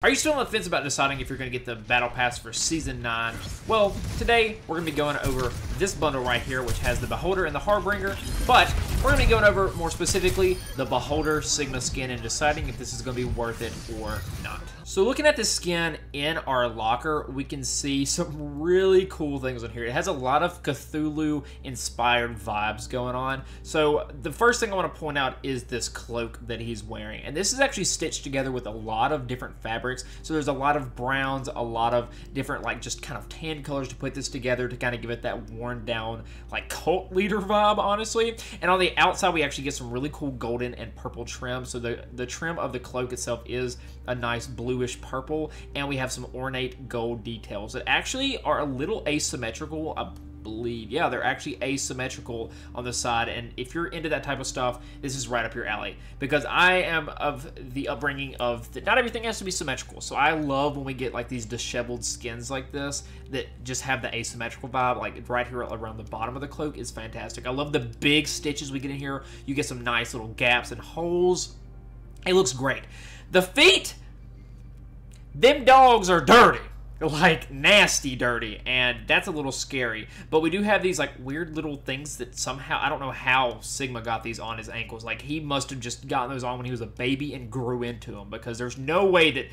Are you still on the fence about deciding if you're going to get the Battle Pass for Season 9? Well, today we're going to be going over this bundle right here, which has the Beholder and the Harbinger, but we're going to be going over, more specifically, the Beholder Sigma skin and deciding if this is going to be worth it or not. So looking at this skin in our locker, we can see some really cool things on here. It has a lot of Cthulhu-inspired vibes going on. So the first thing I want to point out is this cloak that he's wearing. And this is actually stitched together with a lot of different fabrics. So there's a lot of browns, a lot of different like just kind of tan colors to put this together to kind of give it that worn down like cult leader vibe, honestly. And on the outside, we actually get some really cool golden and purple trim. So the, the trim of the cloak itself is a nice bluish purple, and we have some ornate gold details that actually are a little asymmetrical. I believe, yeah, they're actually asymmetrical on the side, and if you're into that type of stuff, this is right up your alley. Because I am of the upbringing of that not everything has to be symmetrical, so I love when we get like these disheveled skins like this that just have the asymmetrical vibe, like right here around the bottom of the cloak is fantastic. I love the big stitches we get in here. You get some nice little gaps and holes. It looks great. The feet, them dogs are dirty. Like nasty dirty, and that's a little scary. But we do have these like weird little things that somehow I don't know how Sigma got these on his ankles. Like he must have just gotten those on when he was a baby and grew into them because there's no way that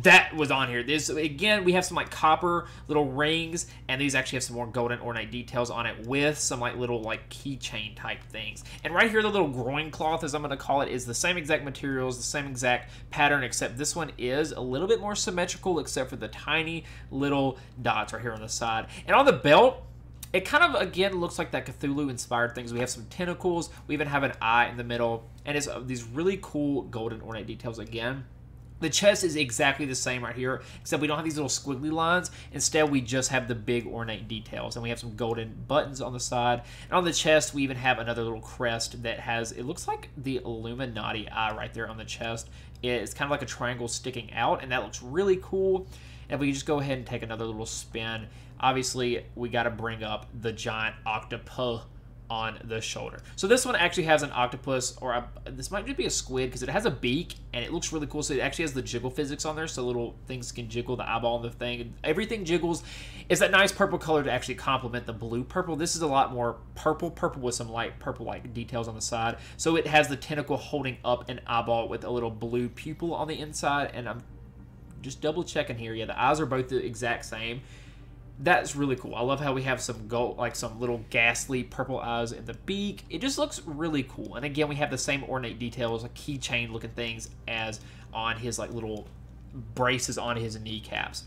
that was on here. This again, we have some like copper little rings, and these actually have some more golden ornate details on it with some like little like keychain type things. And right here, the little groin cloth, as I'm going to call it, is the same exact materials, the same exact pattern, except this one is a little bit more symmetrical, except for the tiny little dots right here on the side. And on the belt, it kind of again looks like that Cthulhu inspired things. We have some tentacles, we even have an eye in the middle, and it's uh, these really cool golden ornate details again. The chest is exactly the same right here, except we don't have these little squiggly lines. Instead, we just have the big ornate details, and we have some golden buttons on the side. And on the chest, we even have another little crest that has, it looks like the Illuminati eye right there on the chest. It's kind of like a triangle sticking out, and that looks really cool. And we just go ahead and take another little spin, obviously, we got to bring up the giant octopus on the shoulder. So this one actually has an octopus, or a, this might just be a squid because it has a beak and it looks really cool. So it actually has the jiggle physics on there, so little things can jiggle the eyeball and the thing. Everything jiggles. It's that nice purple color to actually complement the blue purple. This is a lot more purple, purple with some light purple-like details on the side. So it has the tentacle holding up an eyeball with a little blue pupil on the inside, and I'm just double checking here. Yeah, the eyes are both the exact same that's really cool. I love how we have some gold, like some little ghastly purple eyes in the beak. It just looks really cool. And again, we have the same ornate details, like keychain looking things as on his like little braces on his kneecaps.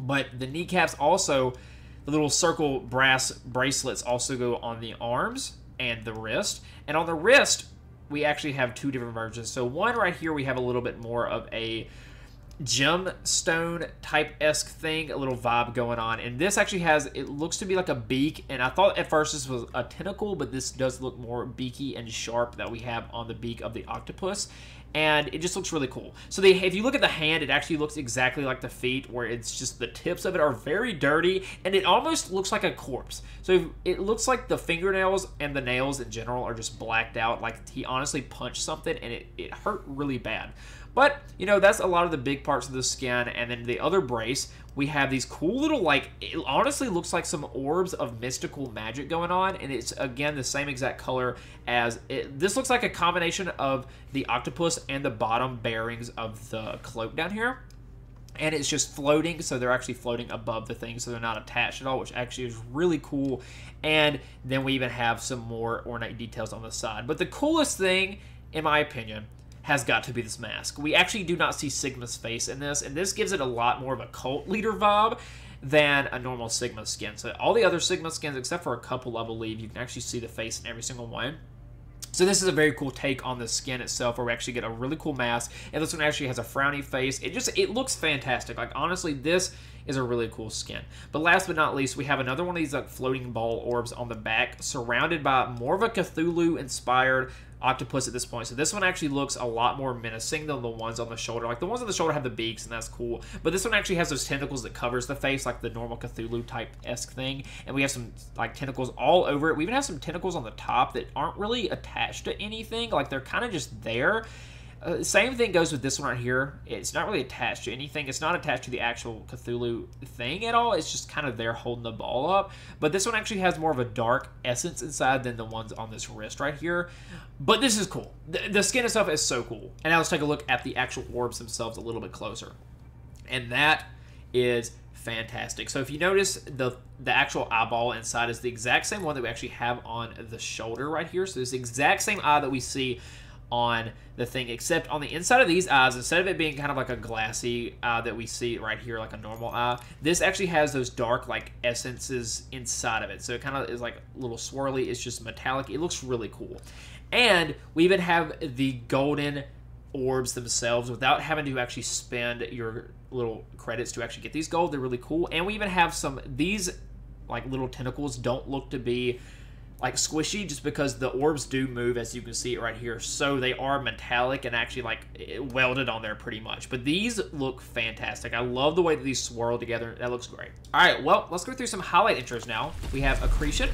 But the kneecaps also, the little circle brass bracelets also go on the arms and the wrist. And on the wrist, we actually have two different versions. So one right here, we have a little bit more of a gemstone type esque thing, a little vibe going on. And this actually has, it looks to be like a beak. And I thought at first this was a tentacle, but this does look more beaky and sharp that we have on the beak of the octopus. And it just looks really cool. So they, if you look at the hand, it actually looks exactly like the feet, where it's just the tips of it are very dirty, and it almost looks like a corpse. So it looks like the fingernails and the nails in general are just blacked out, like he honestly punched something, and it, it hurt really bad. But, you know, that's a lot of the big parts of the skin. And then the other brace, we have these cool little, like, it honestly looks like some orbs of mystical magic going on. And it's, again, the same exact color as, it, this looks like a combination of the octopus and the bottom bearings of the cloak down here and it's just floating so they're actually floating above the thing so they're not attached at all which actually is really cool and then we even have some more ornate details on the side but the coolest thing in my opinion has got to be this mask. We actually do not see Sigma's face in this, and this gives it a lot more of a cult leader vibe than a normal Sigma skin. So all the other Sigma skins, except for a couple, I believe, you can actually see the face in every single one. So this is a very cool take on the skin itself where we actually get a really cool mask. And this one actually has a frowny face. It just, it looks fantastic. Like, honestly, this is a really cool skin. But last but not least, we have another one of these like floating ball orbs on the back, surrounded by more of a Cthulhu-inspired octopus at this point. So this one actually looks a lot more menacing than the ones on the shoulder. Like the ones on the shoulder have the beaks and that's cool. But this one actually has those tentacles that covers the face like the normal Cthulhu type-esque thing. And we have some like tentacles all over it. We even have some tentacles on the top that aren't really attached to anything. Like they're kind of just there. Uh, same thing goes with this one right here. It's not really attached to anything. It's not attached to the actual Cthulhu thing at all. It's just kind of there holding the ball up. But this one actually has more of a dark essence inside than the ones on this wrist right here. But this is cool. The, the skin itself is so cool. And now let's take a look at the actual orbs themselves a little bit closer. And that is fantastic. So if you notice, the the actual eyeball inside is the exact same one that we actually have on the shoulder right here. So the exact same eye that we see on the thing, except on the inside of these eyes, instead of it being kind of like a glassy eye that we see right here, like a normal eye, this actually has those dark, like, essences inside of it. So it kind of is like a little swirly. It's just metallic. It looks really cool. And we even have the golden orbs themselves without having to actually spend your little credits to actually get these gold. They're really cool. And we even have some, these like little tentacles don't look to be like squishy just because the orbs do move as you can see it right here. So they are metallic and actually like welded on there pretty much. But these look fantastic. I love the way that these swirl together. That looks great. All right well let's go through some highlight intros now. We have accretion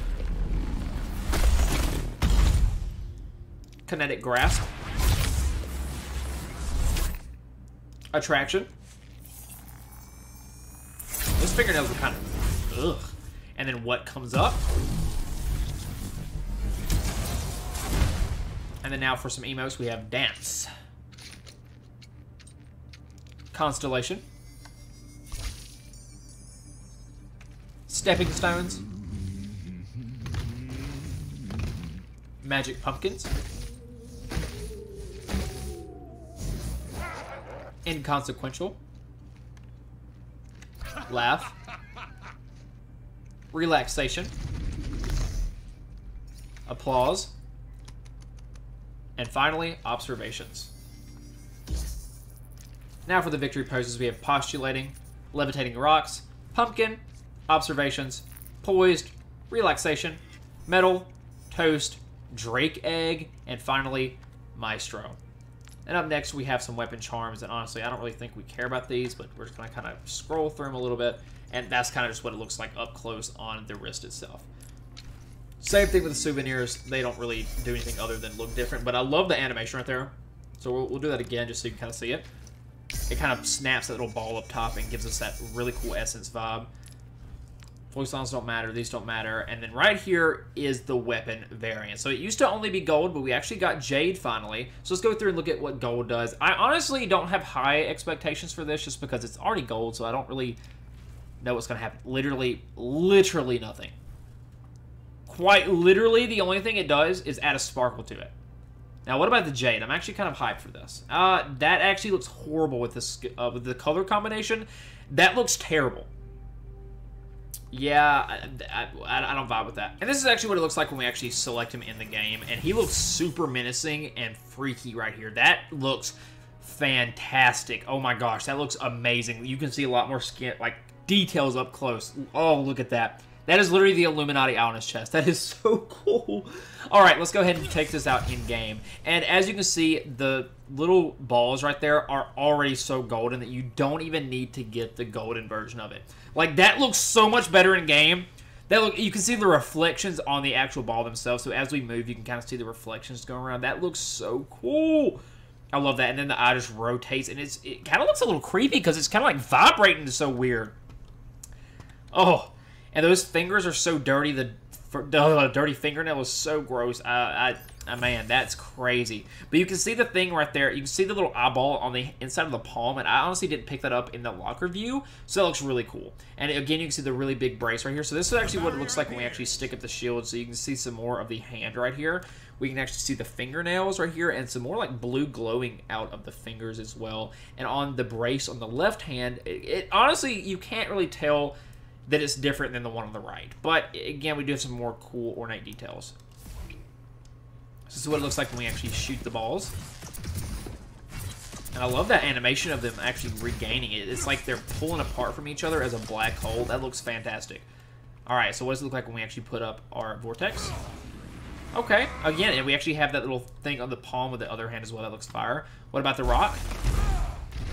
kinetic grasp attraction. Those fingernails are kind of ugh. And then what comes up And then now for some emotes, we have Dance. Constellation. Stepping Stones. Magic Pumpkins. Inconsequential. Laugh. Relaxation. Applause. And finally, observations. Now for the victory poses, we have postulating, levitating rocks, pumpkin, observations, poised, relaxation, metal, toast, drake egg, and finally, maestro. And up next, we have some weapon charms, and honestly, I don't really think we care about these, but we're just going to kind of scroll through them a little bit, and that's kind of just what it looks like up close on the wrist itself. Same thing with the souvenirs. They don't really do anything other than look different, but I love the animation right there. So we'll, we'll do that again just so you can kind of see it. It kind of snaps that little ball up top and gives us that really cool essence vibe. Lines don't matter, these don't matter. And then right here is the weapon variant. So it used to only be gold, but we actually got jade finally. So let's go through and look at what gold does. I honestly don't have high expectations for this just because it's already gold, so I don't really know what's going to happen. Literally, literally nothing quite literally the only thing it does is add a sparkle to it. Now, what about the Jade? I'm actually kind of hyped for this. Uh, that actually looks horrible with this uh, with the color combination. That looks terrible. Yeah, I, I, I, don't vibe with that. And this is actually what it looks like when we actually select him in the game. And he looks super menacing and freaky right here. That looks fantastic. Oh my gosh, that looks amazing. You can see a lot more skin, like details up close. Oh, look at that. That is literally the Illuminati out on his chest. That is so cool. All right, let's go ahead and take this out in-game. And as you can see, the little balls right there are already so golden that you don't even need to get the golden version of it. Like, that looks so much better in-game. That look, you can see the reflections on the actual ball themselves. So as we move, you can kind of see the reflections going around. That looks so cool. I love that. And then the eye just rotates, and it's it kind of looks a little creepy because it's kind of like vibrating. so weird. Oh, and those fingers are so dirty. The dirty fingernail is so gross. I, I, man, that's crazy. But you can see the thing right there. You can see the little eyeball on the inside of the palm, and I honestly didn't pick that up in the locker view, so that looks really cool. And again, you can see the really big brace right here. So this is actually what it looks like when we actually stick up the shield, so you can see some more of the hand right here. We can actually see the fingernails right here and some more like blue glowing out of the fingers as well. And on the brace on the left hand, it, it honestly, you can't really tell that it's different than the one on the right. But again, we do have some more cool ornate details. This is what it looks like when we actually shoot the balls. And I love that animation of them actually regaining it. It's like they're pulling apart from each other as a black hole. That looks fantastic. Alright, so what does it look like when we actually put up our vortex? Okay, again, and we actually have that little thing on the palm of the other hand as well. That looks fire. What about the rock?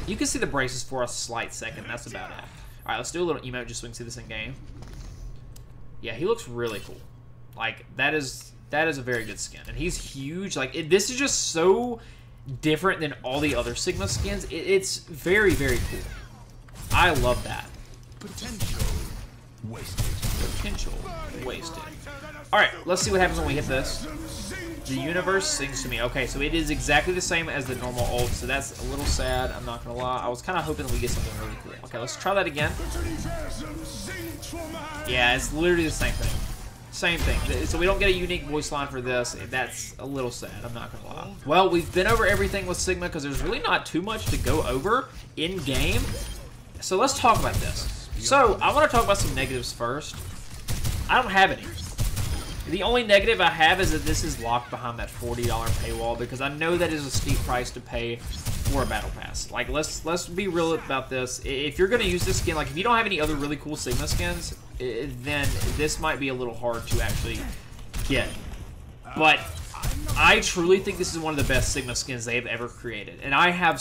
You can see the braces for a slight second. That's about it. Alright, let's do a little emote just so we can see this in game. Yeah, he looks really cool. Like, that is that is a very good skin. And he's huge. Like, it, this is just so different than all the other Sigma skins. It, it's very, very cool. I love that. Potential wasted. Potential wasted. Alright, let's see what happens when we hit this. The universe sings to me. Okay, so it is exactly the same as the normal ult, so that's a little sad, I'm not gonna lie. I was kind of hoping that we get something really cool. Okay, let's try that again. Yeah, it's literally the same thing. Same thing. So we don't get a unique voice line for this. That's a little sad, I'm not gonna lie. Well, we've been over everything with Sigma because there's really not too much to go over in-game. So let's talk about this. So, I want to talk about some negatives first. I don't have any. The only negative I have is that this is locked behind that $40 paywall because I know that is a steep price to pay for a battle pass. Like let's let's be real about this. If you're gonna use this skin, like if you don't have any other really cool Sigma skins, then this might be a little hard to actually get. But I truly think this is one of the best Sigma skins they've ever created, and I have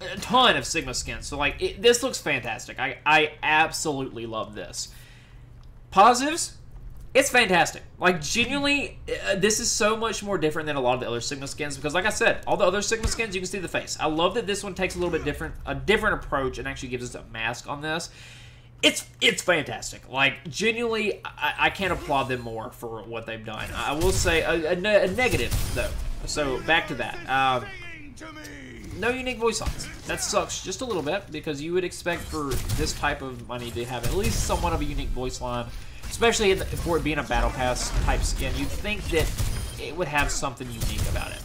a ton of Sigma skins. So like it, this looks fantastic. I I absolutely love this. Positives it's fantastic. Like, genuinely, uh, this is so much more different than a lot of the other Sigma skins because, like I said, all the other Sigma skins, you can see the face. I love that this one takes a little bit different, a different approach and actually gives us a mask on this. It's it's fantastic. Like, genuinely, I, I can't applaud them more for what they've done. I will say a, a, a negative, though. So, back to that. Um, no unique voice lines. That sucks just a little bit because you would expect for this type of money to have at least somewhat of a unique voice line especially for it being a Battle Pass type skin, you'd think that it would have something unique about it.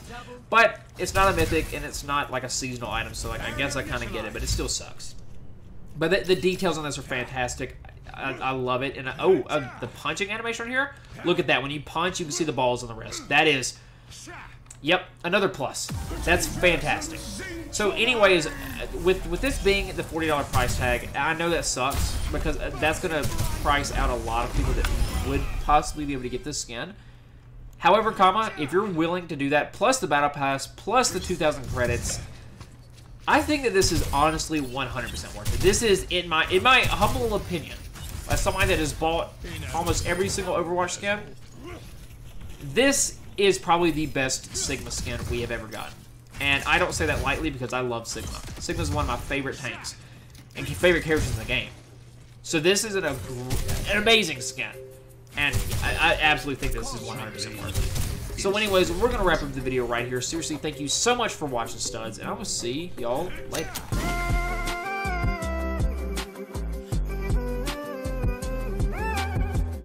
But it's not a mythic, and it's not like a seasonal item, so like I guess I kind of get it, but it still sucks. But the, the, details on this are fantastic. I, I love it. And I, oh, uh, the punching animation here. Look at that. When you punch, you can see the balls on the wrist. That is, yep, another plus. That's fantastic. So anyways, uh, with with this being the $40 price tag, I know that sucks because uh, that's going to price out a lot of people that would possibly be able to get this skin. However, comma, if you're willing to do that, plus the Battle Pass, plus the 2,000 credits, I think that this is honestly 100% worth it. This is, in my in my humble opinion, as somebody that has bought almost every single Overwatch skin, this is probably the best Sigma skin we have ever gotten. And I don't say that lightly because I love Sigma. Sigma is one of my favorite tanks and favorite characters in the game. So this is an, an amazing skin. And I, I absolutely think this is 100% worth it. So anyways, we're going to wrap up the video right here. Seriously, thank you so much for watching, studs. And I will see y'all later.